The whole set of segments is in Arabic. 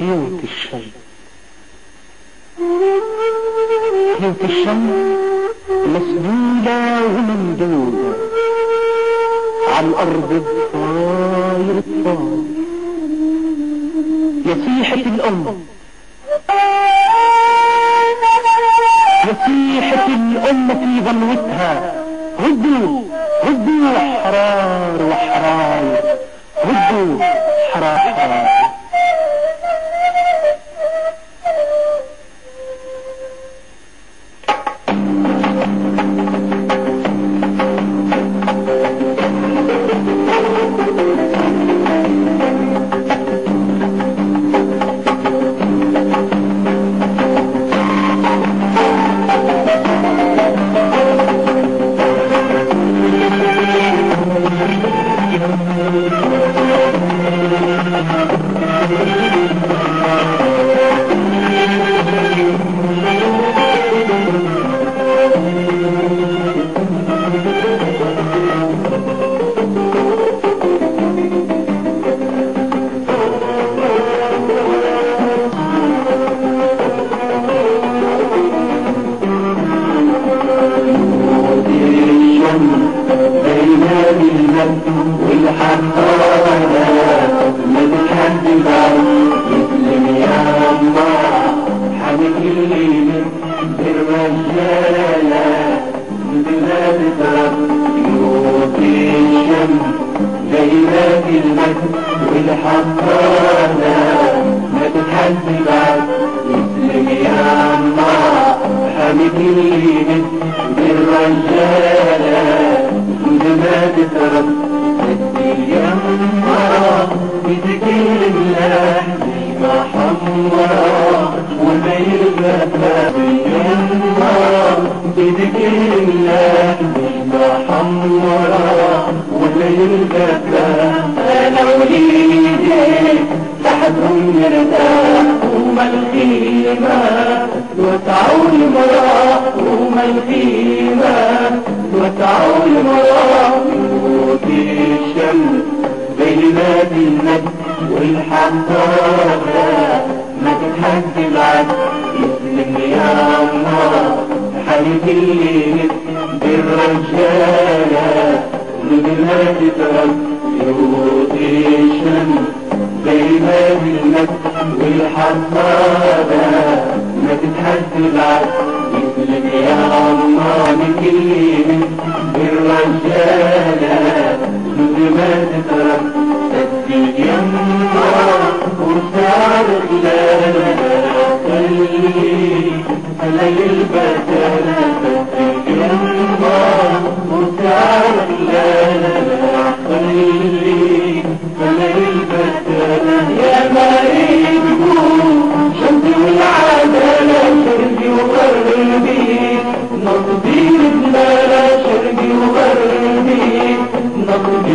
حيوة الشم. حيوة الشم مسدودة وممدودة على الأرض الطاير الطار يسيحة الأم. يسيحة الأم في ظلوتها. ردوا ردوا حرار وحرار. هدوا حرار. الباب يوطي الشمس ليلة المجد والحضانة ما تتحسب بعد اسلم يا الله. حمد الله الجدة أنا وليدي لحدهم يرتاح وما الخيمة وتعوا المراه وما الخيمة وتعوا المراه وفي الشمس بين المد والحضارة ما تتحد العد يا الله حبيبي بما تترك سدد يما وسعد خلال المدى فليل البتالة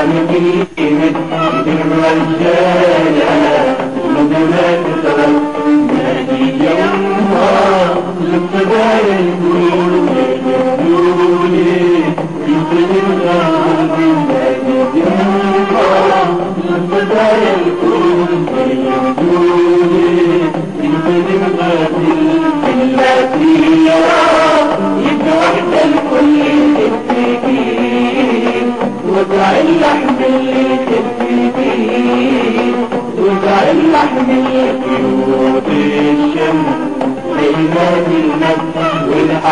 حبيبي مدير رجالها ومدنا تتغنى يومها للصدار الدول دولي يمكن الغرب يومها للصدار الدول